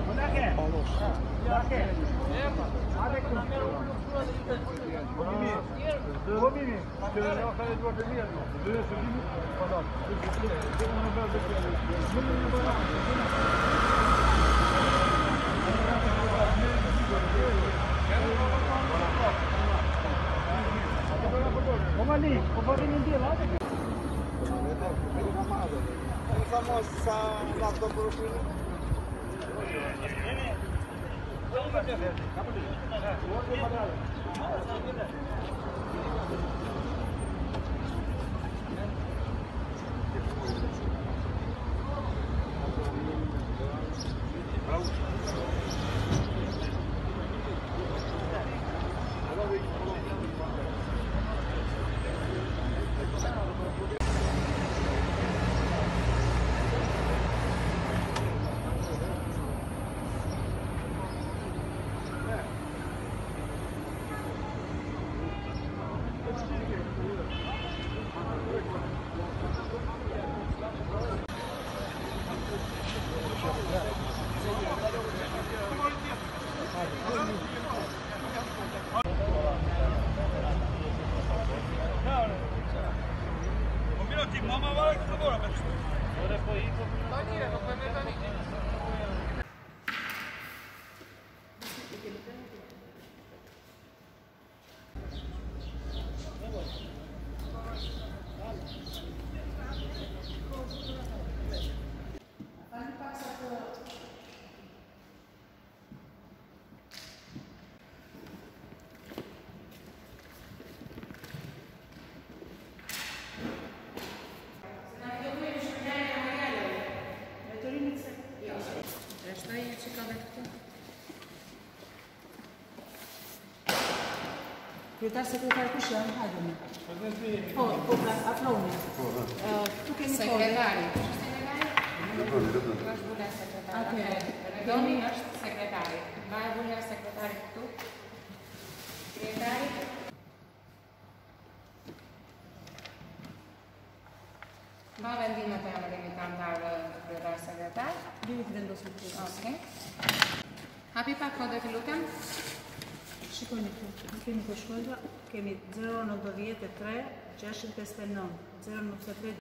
Vamos ali, eu vou vender lá. Vamos almoçar, nós vamos para o g r a c i a u mama, vale, que se mora. Ora, foi isso. Daniel, não foi nem aja çikave këtu të kontrolloj kush jam, hajmë. Po, po, gratë atra unë. Po, ha. Po. Këtu kemi sekretarin. Sekretarin. Trazbulesa çeta. Okej. Joni është sekretari. Mbaj bula sekretari këtu. Ma vendime të jam rrimi të andarë të sekretar. Dhimi të vendosë Ok. Hapi pa kode të lutem. Shikoj në të Kemi të të të të të të të të të të të të të